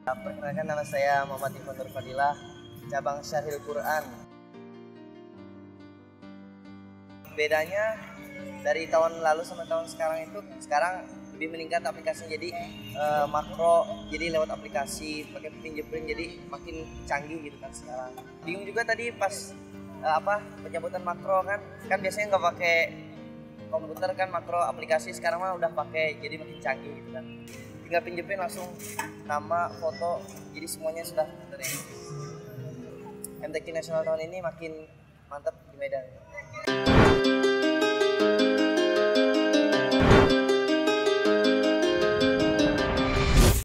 Perkenalkan nama saya Muhammad Ivan Nur Fadilah, cabang Syarhil Quran. Bedanya dari tahun lalu sama tahun sekarang itu sekarang lebih meningkat aplikasinya jadi eh, makro jadi lewat aplikasi pakai fingerprint jadi makin canggih gitu kan sekarang bingung juga tadi pas eh, apa penyebutan makro kan kan biasanya nggak pakai komputer kan makro aplikasi sekarang mah udah pakai jadi makin canggih gitu kan tinggal fingerprint langsung nama foto jadi semuanya sudah. MTQ nasional tahun ini makin mantap di Medan